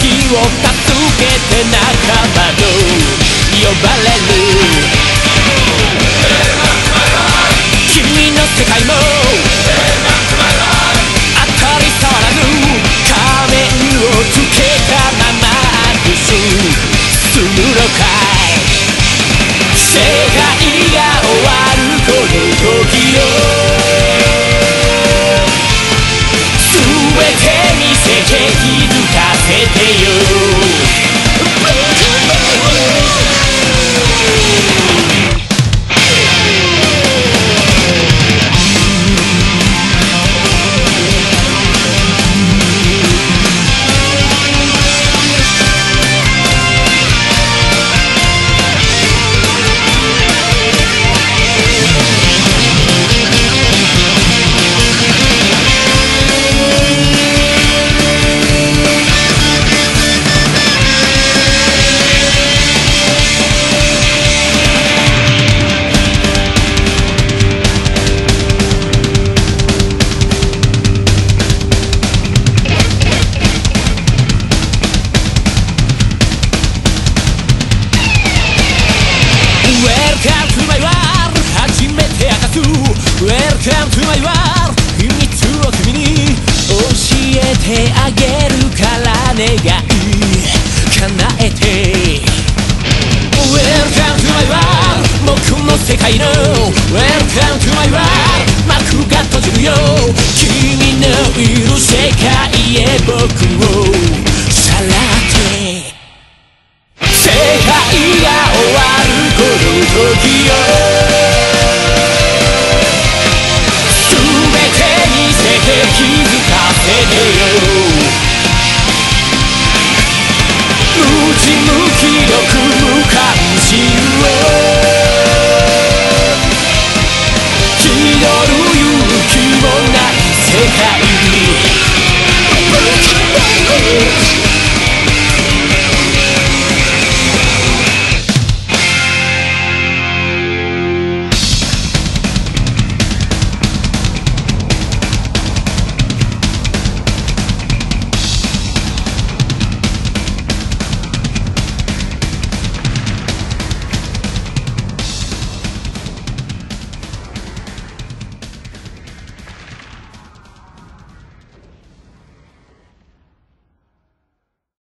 気を助けて仲間と呼ばれるカムトゥマイワール秘密を君に教えてあげるから願い叶えて Welcome to my world 僕の世界の Welcome to my world 幕が閉じるよ君のいる世界へ僕を